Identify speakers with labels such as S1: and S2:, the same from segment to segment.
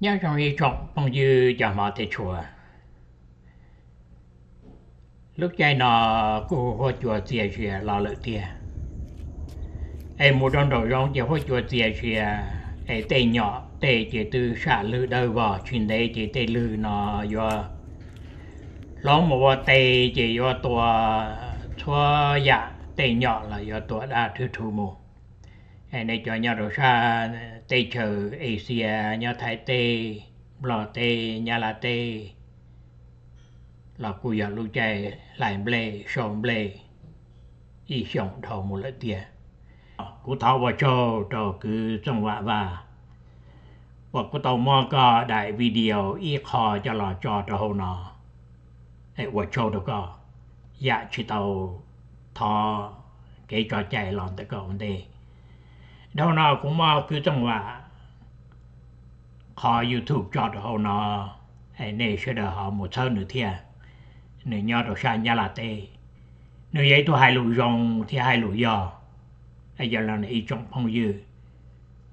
S1: nhớ trong y trọng phong dư cho mà thể chùa. Lúc chạy nọ, cô hoa chùa xìa chia lo lợi tiền em một trong đầu rong chỉ hoa chùa xìa chia em tê nhỏ, tê chỉ từ xả lư đầu vào chuyện đấy chỉ tê lư nó do lo một tê chỉ do tua thua dạ tê nhỏ là do tua đa thứ thu mùa này cho nhau rồi xa tê chờ Asia nhau thái tê, lò tê nhà là tê là cú giờ lưu chạy lại ble sòng ble y sòng thầu một lần tiền cú thầu vào cho cho cứ trong vạ và. Và cú tàu mò có đại video y kho cho lò cho dạ cho hồ nọ ấy vào cho đâu có dạ chỉ tàu thò cái trò chạy lòn tới có vấn đề đâu nào cũng mà cứ trong vạ họ YouTube cho được họ nó. Hay này sẽ được họ một số nữa thì nếu nhớ được sang nhà là tê. Nếu vậy tôi hai lũ rong thì hai lũ giò. Bây giờ là này trong phong dư.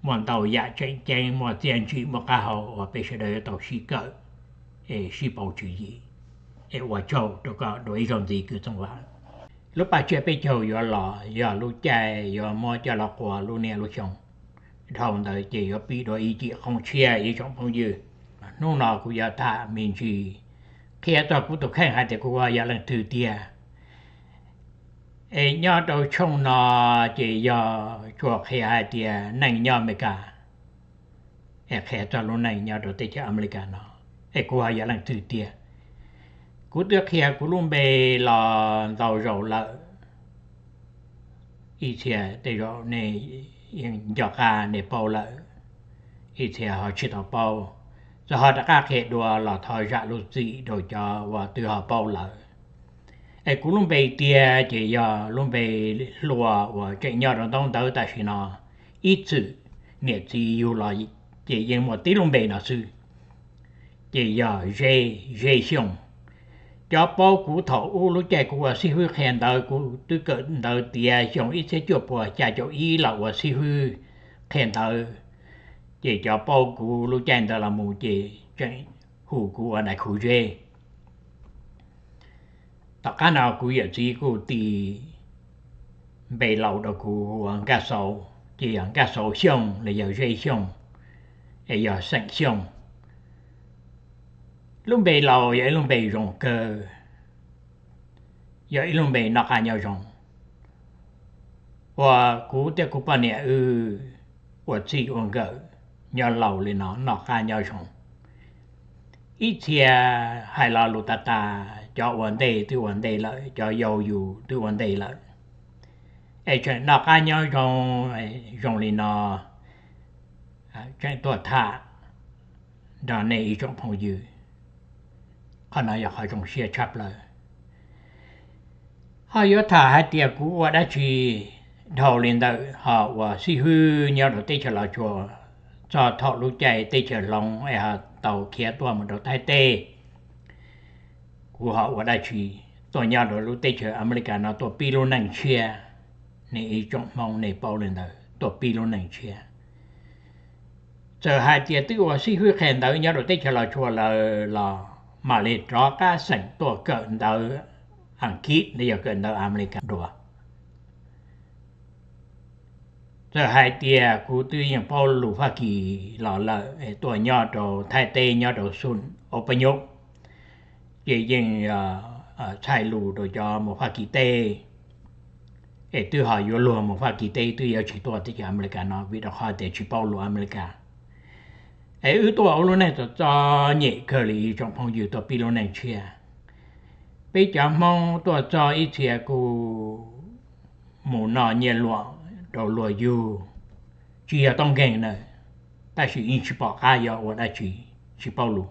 S1: Mòn tàu dạ chạy chạy mà tiền chỉ một cả họ và bây giờ đây tàu xí cỡ. Ê xí bầu chữ gì? Ê và châu, tôi có đối rong gì cứ trong vạn lúc bà chơi bây giờ giờ lò giờ lũ chạy giờ mua cho lò quả lũ nè lũ chồng thông đời chỉ có bị đối ý chỉ không chia ý trong phong dư lúc nào cũng giờ thả mình chỉ khi tôi cũng tôi khen hai thì cũng ว่า giờ lần thứ tia ấy nhớ đâu trong nó chỉ giờ chuột khi hai tia này nhớ mấy cả ấy khi tôi lúc này nhớ đâu tới cho America nó ấy cũng ว่า giờ lần thứ tia cú được kia cú luôn bề là giàu giàu là ít thì để rồi này giờ cả này bao là ít thì họ chỉ tao bao rồi họ đã các hệ đùa là thời gian lúc gì rồi cho và từ họ bao là ai cú luôn bề tia chỉ giờ luôn bề lùa và chạy nhau trong đông tới tại vì nó ít chữ nhiệt gì yêu là chỉ riêng một tí luôn bề nó sư chỉ giờ dễ dễ xong cho bố cụ thổ u lúc chạy của si hư khen đời của tư cỡ đời tìa xong ít sẽ chụp của chạy cho y là của si hư khen đời. Chỉ cho bố cụ lúc chạy đời là một chỉ chạy hù cụ ở này khu dê tất cả nào cụ giờ chỉ cụ tì bị lâu đó cụ ăn cá sấu chỉ ăn cá sấu xong là giờ dê xong là giờ sạch xong lúc bị lâu vậy lúc bị rong cơ giờ lúc bị nó hà nhau rong và cũ tiếc cũ bao nè ư. Và chỉ uống gạo nhau lâu lên nó nó hà nhau rong ít thì hai là lụt ta ta cho vấn đề tư vấn đề lợi, cho dầu dù tư vấn đề lợi. Ai chuyện nó cả nhau rong rong lên nó. Chuyện tuột thả. Đó này trong phòng dưới ana ya ha jong xie chap la ha yo tha ha tia ku wa da chi đầu lên đầu ha, và si hư nhau đầu tây trở lại chùa cho thọ lúc chạy tây trở lòng ai hà tàu kia tua một đầu Tai Te, của họ và đại trì tôi nhau đầu lúc tây trở America nó tôi pi lô năng chia này ý trọng mong này bao lên đầu tôi pi lô năng chia giờ hai tiệt tức là si hư khen đầu nhớ đầu tây trở lại chùa là là mà lệ cho cả sảnh tổ cận đầu Anh Kít để giờ cận đầu America? Đùa à? giờ hai tia cú tư yang bao lù Hoa Kỳ lọ lợ tổ nhỏ đồ thay tê nhỏ đồ xuân ô bà nhúc chỉ riêng chạy lù đồ cho một Hoa Kỳ tê. Để tư họ vô lùa một Hoa Kỳ tê, tư giờ chỉ tổ tích America nó, vì đó họ để chỉ bao lù America ấy ở trong bây giờ mong tổ cho ít chia của mù nọ nhẹ loạn đầu lùa dư chỉ là tông ghen này ta chỉ in chỉ bảo cá yo và ta chỉ chỉ bao lù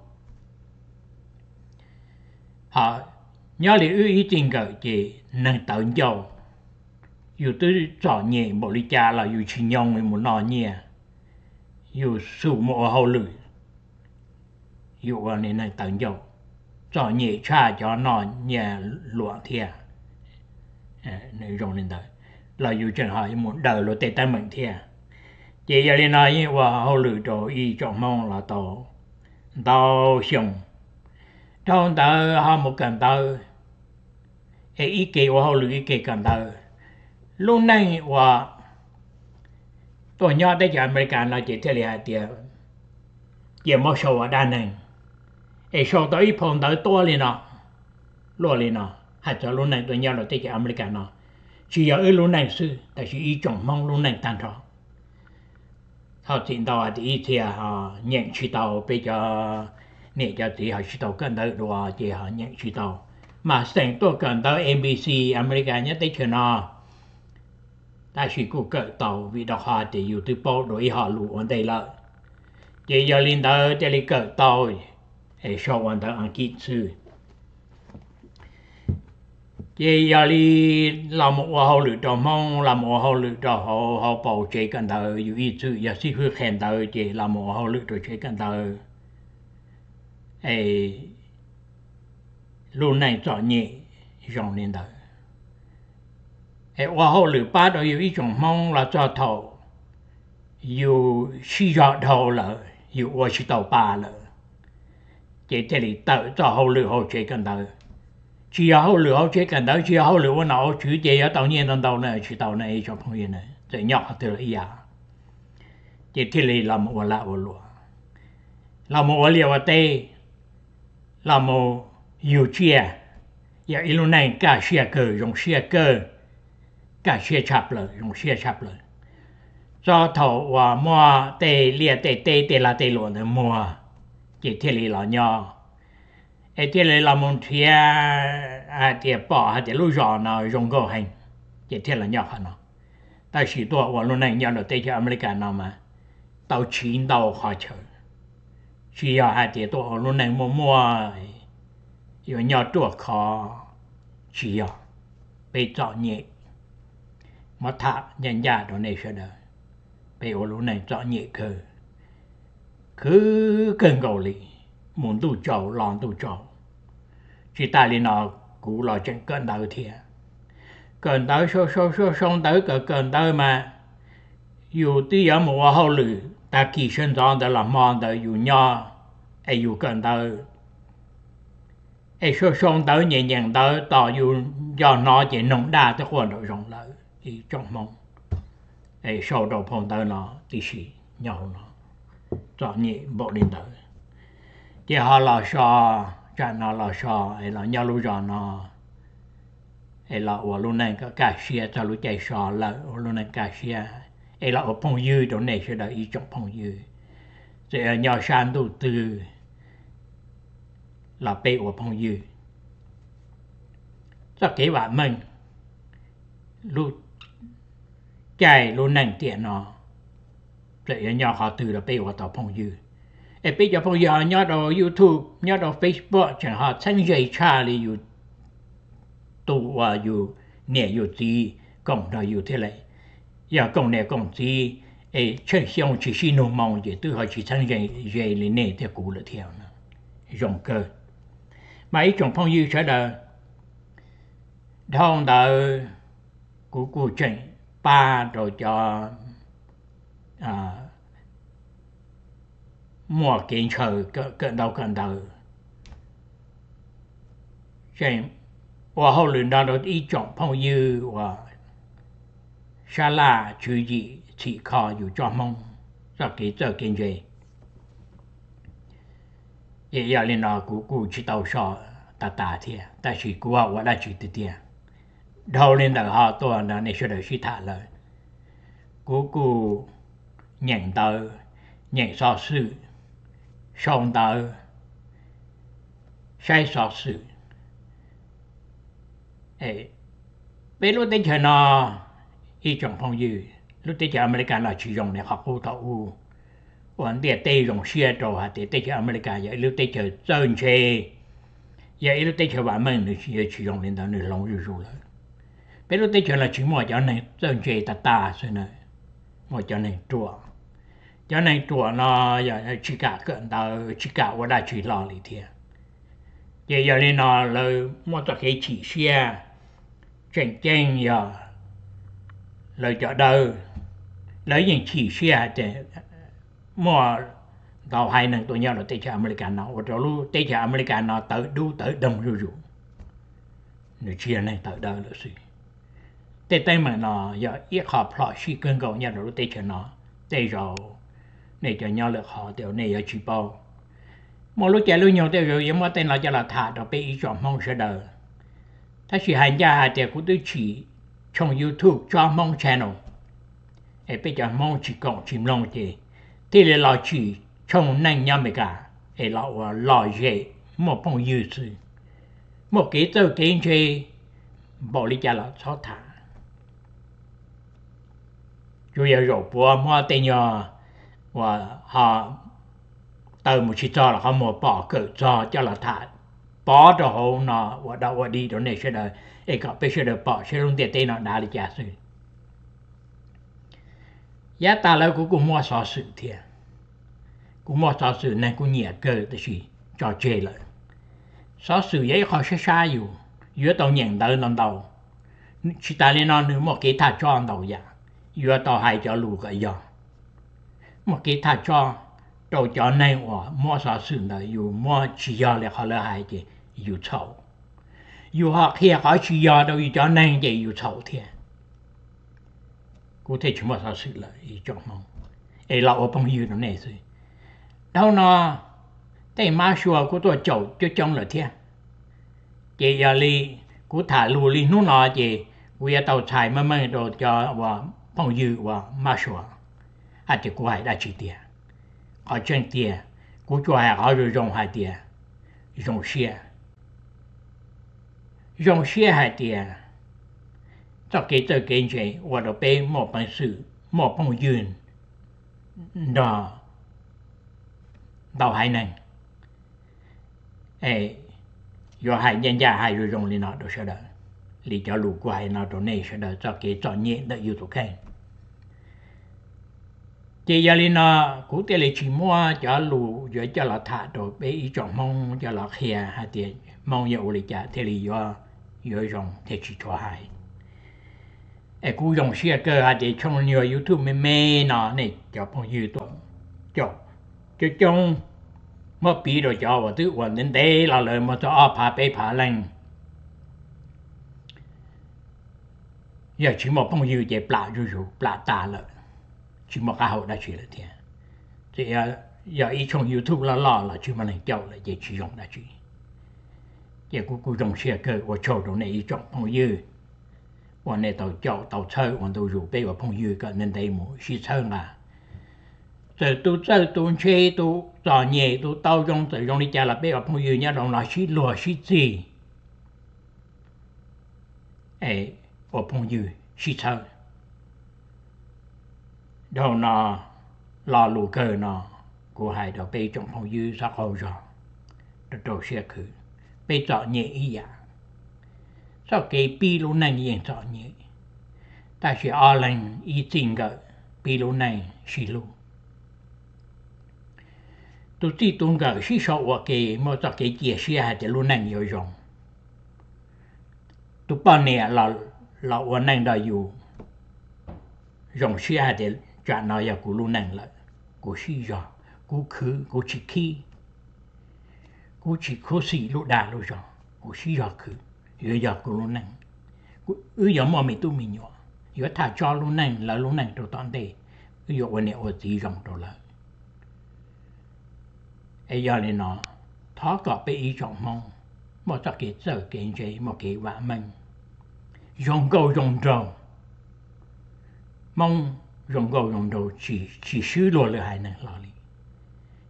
S1: họ nhớ lý ưu ý tình cờ chỉ nâng tận dầu dù tôi cho nhẹ bộ lý cha là dù chỉ nhông mình nọ nhẹ yêu sự mộ hậu lử yêu anh nên này tận dầu. Cho nhẹ cha cho nó nhẹ loạn thiệt à, này rong lên đời là yêu chân hỏi muốn đời lo tệ tay mình thiệt chỉ giờ lên nói tôi nhớ tới cho American nói chuyện thế này thì, giờ mới số ở đan này. Ấy số đó phong đó to nó lo liền nó hay cho lúc này tôi nhớ là tới cho American nó chỉ ở lúc này sư ta chỉ ý mong lúc này tan thọ, họ tin tao thì ít thì ờ, họ nhận chỉ tao bây giờ nè cho thì họ chỉ tao cần tới đồ thì họ nhận chỉ tao. Mà sáng tôi cần tới NBC America nhất tới chuyện nó? Ta chỉ cố cỡ tàu vì đó họ thì YouTube đổi họ lũ vấn đề là chỉ giờ linh tới để lấy cỡ tàu để cho vấn đề ăn kỹ sư. Chỉ giờ đi làm một hậu lựa cho mong làm một hậu lựa cho họ họ bảo chế cần thờ dù ý chữ giờ sĩ hư khen thờ chỉ làm một hậu lựa cho chế cần thờ ấy lúc này chọn nhẹ dòng lên thờ ấy qua hậu lựa ba đó dù ý chồng mong là cho thầu dù suy rõ thầu là dù qua suy tàu ba là chỉ thế này tự cho hậu lựa hậu chế cần thờ chỉ要好聊这กัน到只要好聊我脑去这要到年当到呢去到那小朋友呢这鸟得了一样这天里那么我拉我罗那么我聊我对那么有钱要一路那干些个用些个 cả xia chạp lợ dùng xia chạp lợ do thầu và mua tê lia, tê tê tê là tê lụa nữa mua. Chỉ thiết lý nhỏ. Ai thiết lý là muốn à thiết bỏ hay thiết lưu rõ dùng cầu hành. Chỉ thiết là nhỏ hả nó. Ta chỉ tôi và lúc nhỏ được tê cho America nào mà. Tàu chín, tàu họ chờ chỉ là hai thiết tôi lúc này mua mua. Có nhỏ tuổi khó. Chỉ là bị chọn nhẹ mà thà nhân gia đó này sẽ đỡ bây giờ lúc này chọn nhẹ cơ cứ cần cầu lý muốn tu trâu lòng tu trâu chỉ ta lý nó cũ lo chân cơn đau thiệt cơn đau số số số sống đau cái cơn đau mà. Dù tí ở một hậu lử, ta kỳ sinh ra đã là mòn đã dù nhỏ ai dù cơn đau ai số sống đau nhẹ nhàng đau tỏ dù do nó chỉ nông đa tới quan đầu rộng lớn thì trong mong ai sau đó phong đau nó, thì chỉ nhau nó. Cho nhẹ bộ lên đau chỉ họ là sao cha nó là sao ấy là nhau lúc nó ấy là ở lúc này có cả xe cho lúc chạy sao là ở lúc này cả xe ấy là ở phong dư, chỗ này sẽ là ý trong phong dư. Thì ở nhau đầu tư là bê ở phong dư. Cho kế bạn mình lúc cái luôn nành tiền nó rồi nhỏ họ từ là bây giờ tao phong dư ở bây giờ phong dư họ nhỏ đồ youtube nhỏ đồ facebook chẳng họ sang dây cha li yu tu và yu nè yu gì cộng đó yu thế này giờ cộng nè cộng gì ấy chơi xem chỉ xin nông mong gì, tôi họ chỉ sang dây dây li nè theo cũ là theo nó rộng cơ mà ấy trong phong dư sẽ là thông đạo của cuộc trình spa rồi cho à, mua kiện sự cần đầu cần đầu xem và hậu luyện đó là ý chọn phong dư và xa la chú gì chỉ khó dù cho mong ra cái giờ kiện gì vậy giờ lên nó cũng cũng chỉ tàu sọ ta ta thiệt ta chỉ cố vào và đã chỉ tiệt đầu lên đầu họ tôi là này sẽ được sĩ thả lời. Cố cú nhận tờ nhận so sự xong tờ sai so sự. Ấy bây lúc tới chờ nó y chọn phong dư. Lúc đấy chờ America là chỉ dùng để học khu thọ u. Còn để tây dùng xe trò hả? Để tây chờ America vậy lúc đấy chờ chơi, xe vậy lúc đấy chờ bạn mình chỉ dùng đến đó nữa lòng rủ rồi bé lúc tới chuyện là chuyện mọi chỗ này, tôi chuyện ta ta rồi này. Mọi chỗ này chùa chỗ này chùa nó giờ chỉ cả cận tao, chỉ cả ở đại chỉ lo lý thiệt giờ giờ lên nó là một tòa cái chỉ xe chuyện chuyện giờ. Lời chỗ đâu lấy những chỉ xe để mua tàu hai nâng tụi nhau là tây chả American nó. Ở chỗ lu tây chả American nó tới đu tới đông rượu rượu nó chia này tới đâu là gì tê tê mà nó giờ ít họ plọ chi cơn cầu nhà rồi tê cho nó. Tê rồi này cho nhau lực họ tiểu này ở chỉ bao một lúc chạy lưu nhau tê rồi yếm mà tên là cho là thả đó bị ý mong sẽ đờ ta chỉ hành gia hạ tê của tôi chỉ trong youtube cho mong channel. Ấy bây giờ mong chỉ còn chìm lòng thì thì là lo chỉ trong nhanh nhau mấy cả. Ấy lo lo dễ một phong yêu sư một cái tờ kiến chơi, bỏ lý gia là sao thả chú yêu rồi bố mua tiền nhỏ và họ từ một chi cho là họ mua bỏ cử cho cho là thả bỏ cho họ nó và đâu và đi đó này sẽ đời ấy có bây giờ bỏ sẽ không tiền tê nó đã được trả sự giá ta lâu cũng cũng mua sò sự thiệt cũng mua sò sự này cũng nhẹ cơ tới gì trò chơi lại sò sự giấy họ sẽ sai dù giữa tàu nhận tới lần đầu chỉ ta lên nó nữa một cái thả cho đầu vậy vừa tàu hai cho lù cái giò mà cái thà cho tàu cho này ở mua sao sự là dù mua chỉ giò là họ là hai chỉ dù xấu dù họ khi họ chỉ giò đâu, dù cho này chỉ dù xấu thì. Cụ thể chúng mua sao sự là ý cho mong. Ấy là ở bằng yêu nó này rồi đâu nó tại mà xua của tôi chậu cho trong là thiên chỉ giờ li của thả lù li nó nọ chỉ vì tàu chạy mà mới đồ cho và phong yêu và mà xua, à chị cụ hay đã tiền, họ chân tiền, cụ cho hay họ rồi dùng hai tiền, dùng xe dùng xe hai tiền cho cái tờ cái gì và đó bé một bản sự một bằng duyên. Đó đầu hai năng, ê do hai nhân gia hai rồi dùng lên nó đó sẽ đỡ. Lý cho lũ của hai nó đó này sẽ đỡ cho cái cho nhẹ đỡ yêu tố khen chị gia linh à cụ thể là chỉ mua cho lù rồi cho là thả đồ bé ý chọn mong cho là khía hay tiền. Mong nhiều lịch trả thế là do do rồng thế chỉ cho hai. Ai cũng dùng xe cơ hay để trong nhiều youtube mê mê nọ này, cho phong youtube cho cho trong mà bị rồi cho và tự hoàn đến đây là lời mà cho ở phá bê phá lành. Giờ chỉ một phong youtube để plạ rồi rồi plạ ta lợi chỉ mà cá hậu đã chỉ là thế thì giờ ý trong youtube là lo là chỉ mà lên tiêu là dễ chỉ dùng đã chỉ giờ cũng cũng dùng xe cơ và cho đồ này ý trong phong dư và này tàu chậu tàu thơ và tàu rượu bia và phong dư cả nên đây một xí thơ là từ tu sơ tu chê tu trò nhẹ tu tàu trong từ trong đi chơi là bê và phong dư nhá đồng là xí lùa xí gì ấy và phong dư xí thơ đầu nọ lò lù cơ nó của hai đầu bê trong phòng dư sắc hậu rõ đó trâu xe khử. Bê trọ nhẹ ý dạ. Sau kế bê lũ nành yên trọ nhẹ? Ta sẽ o lành ý tình gỡ bê lũ này xì lũ tôi chỉ tung gỡ xí sợ và kế mô trọ kia chia xe hạt lũ nành yếu rộng. Tôi bảo nè là là ổn nành đó dù. Rộng xe hạt cha nó ya cú lu nang lại cú xí giờ cú khứ cú chỉ khi cú chỉ khô xí lu đà lu giờ cú xí giờ khứ giờ giờ cú lu nang cú ư giờ mà mình tu mình nhỏ giờ thả cho lu nang là lu nang đồ toàn đề ư giờ quên nè ô tí rồng đồ là ai giờ này nó thó cọp bị ý trọng mong mà ta kể sợ kể chế mà kể vã mình dùng câu dùng trầu mong rong câu rong trâu chỉ chỉ sử luôn là hai này là đi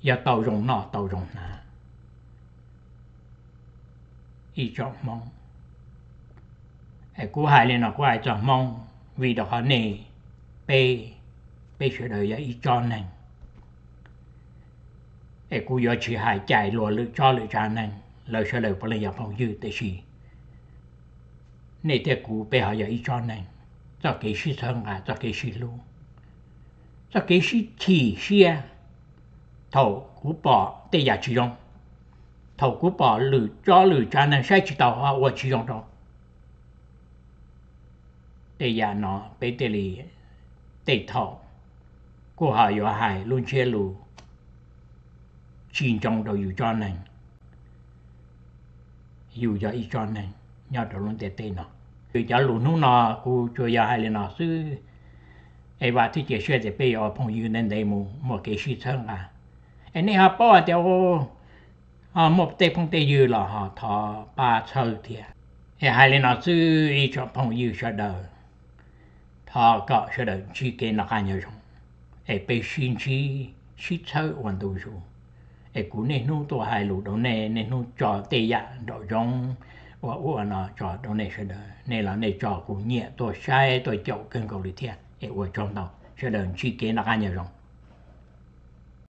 S1: giờ tàu rong nọ tàu rong nà ý chọn mong ai cú hai lên nó cú hai chọn mong vì đó họ nề bê bê sửa đời ya ý cho này ai cú giờ chỉ hai chạy lùa lựa cho lựa chọn này lời sửa lời phải ya phong dư tế sĩ nề tế cú bê họ ya ý cho này cho cái sĩ thân à cho cái sĩ luôn cho cái sĩ chỉ xia thầu cú bỏ tế giả chỉ用头骨把路抓路抓能晒起到啊，我去用着。第二呢，被这里对头，过后又还轮车路， chín trong đầu yêu cho này yêu cho ít cho này nhớ đầu luôn tệ tệ nó yêu cho luôn nung nó cô cho ya hay là nó sư Ai bà thì chỉ sẽ để bây giờ phong yêu nên đây mu một cái sự thân à anh ấy họ bỏ theo họ một tệ phong tệ yêu là họ thọ ba sơ thì ai hay lên nó chứ, ý cho phong yêu sẽ đời thọ có sẽ đời chỉ cái nó hay nhiều rồi ai bị xin chi chỉ sơ hoàn toàn rồi ai cũng nên nu tổ hai lũ đó nè nên nu cho tệ ya đó giống, và và nó cho đó nè sẽ đời nên là nên cho cũng nhẹ tổ sai tổ chậu cần cầu lý thiệt ai ở trong đó cho đời chỉ cái nó